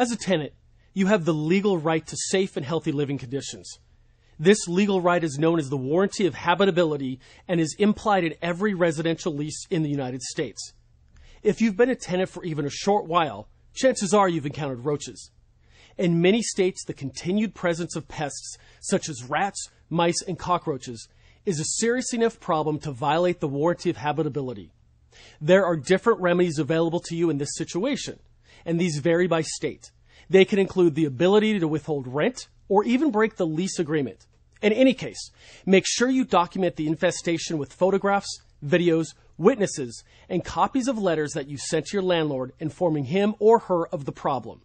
As a tenant, you have the legal right to safe and healthy living conditions. This legal right is known as the warranty of habitability and is implied in every residential lease in the United States. If you've been a tenant for even a short while, chances are you've encountered roaches. In many states, the continued presence of pests such as rats, mice, and cockroaches is a serious enough problem to violate the warranty of habitability. There are different remedies available to you in this situation, and these vary by state. They can include the ability to withhold rent or even break the lease agreement. In any case, make sure you document the infestation with photographs, videos, witnesses, and copies of letters that you sent to your landlord informing him or her of the problem.